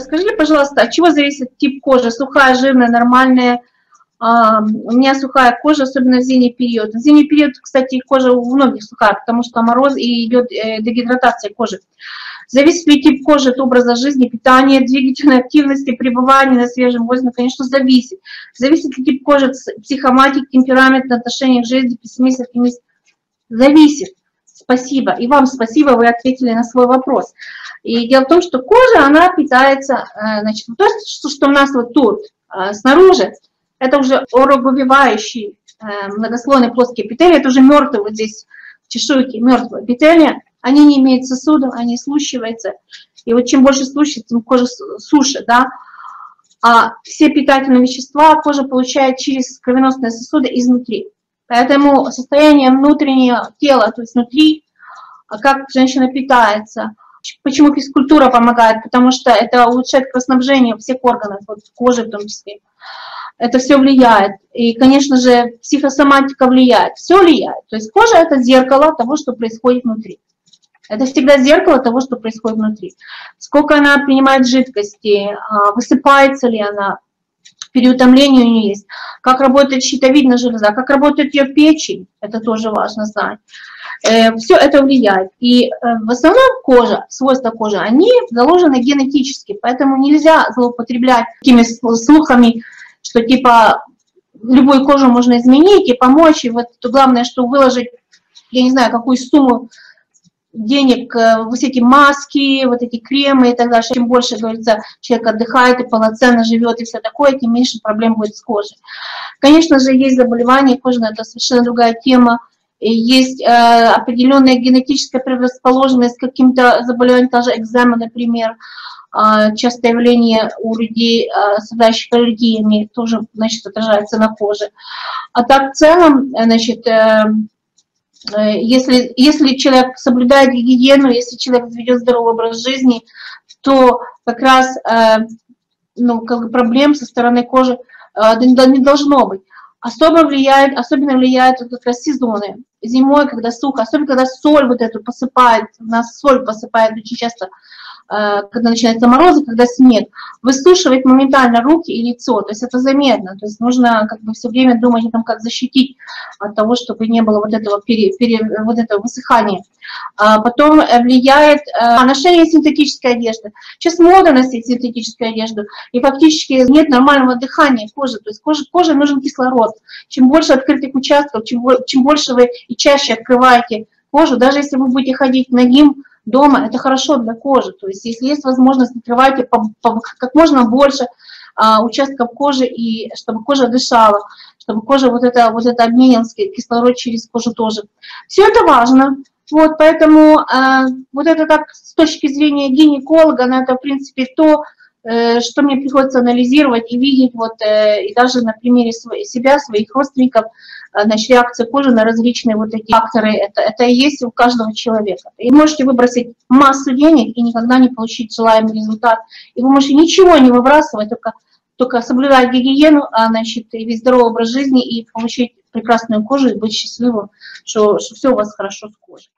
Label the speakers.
Speaker 1: Скажите, пожалуйста, от чего зависит тип кожи? Сухая, жирная, нормальная? А, у меня сухая кожа, особенно в зимний период. В зимний период, кстати, кожа у многих сухая, потому что мороз и идет э, дегидратация кожи. Зависит ли тип кожи от образа жизни, питания, двигательной активности, пребывания на свежем воздухе? Конечно, зависит. Зависит ли тип кожи от психоматик, темперамент, отношение к жизни, пессимизм, оптимизм? Зависит. Спасибо. И вам спасибо, вы ответили на свой вопрос. И дело в том, что кожа, она питается, э, значит, то, что, у нас вот тут, э, снаружи, это уже ороговевающий э, многослойный плоский эпителий, это уже мертвый вот здесь чешуйки, мертвые эпителия, они не имеют сосудов, они слущиваются. И вот чем больше слущится, тем кожа суше, да. А все питательные вещества кожа получает через кровеносные сосуды изнутри. Поэтому состояние внутреннего тела, то есть внутри, а как женщина питается. Почему физкультура помогает? Потому что это улучшает кровоснабжение всех органов, вот кожи в том числе. Это все влияет. И, конечно же, психосоматика влияет. Все влияет. То есть кожа – это зеркало того, что происходит внутри. Это всегда зеркало того, что происходит внутри. Сколько она принимает жидкости, а, высыпается ли она, переутомление у нее есть, как работает щитовидная железа, как работает ее печень, это тоже важно знать. Э, Все это влияет. И э, в основном кожа, свойства кожи, они заложены генетически, поэтому нельзя злоупотреблять такими слухами, что типа любую кожу можно изменить и помочь, и вот главное, что выложить, я не знаю, какую сумму денег, э, вот эти маски, вот эти кремы и так далее. Чем больше, говорится, человек отдыхает и полноценно живет и все такое, тем меньше проблем будет с кожей. Конечно же, есть заболевания кожные, это совершенно другая тема. Есть э, определенная генетическая предрасположенность к каким-то заболеваниям, даже экзема, например, э, частое явление у людей, э, страдающих аллергиями, тоже, значит, отражается на коже. А так в целом, значит, э, Э, если, если человек соблюдает гигиену, если человек ведет здоровый образ жизни, то как раз э, ну, как проблем со стороны кожи э, не должно быть. Особо влияет, особенно влияют как раз сезоны. Зимой, когда сухо, особенно когда соль вот эту посыпает, нас соль посыпает очень часто Э, когда начинается морозы, когда снег, высушивает моментально руки и лицо, то есть это заметно, то есть нужно как бы все время думать о том, как защитить от того, чтобы не было вот этого, пере, пере, вот этого высыхания. А потом э, влияет а, ношение синтетической одежды. Сейчас мода носить синтетическую одежду, и фактически нет нормального дыхания кожи, то есть коже, коже нужен кислород. Чем больше открытых участков, чем, чем больше вы и чаще открываете кожу, даже если вы будете ходить ногим, дома, это хорошо для кожи. То есть если есть возможность, открывайте по, по, как можно больше а, участков кожи, и чтобы кожа дышала, чтобы кожа вот это, вот это обменился, кислород через кожу тоже. Все это важно. Вот, поэтому э, вот это так с точки зрения гинеколога, на это в принципе то, что мне приходится анализировать и видеть, вот, э, и даже на примере себя, своих родственников, Э, значит, реакция кожи на различные вот эти факторы, это, это и есть у каждого человека. И можете выбросить массу денег и никогда не получить желаемый результат. И вы можете ничего не выбрасывать, только, только соблюдать гигиену, а, значит, и весь здоровый образ жизни, и получить прекрасную кожу, и быть счастливым, что, что все у вас хорошо с кожей.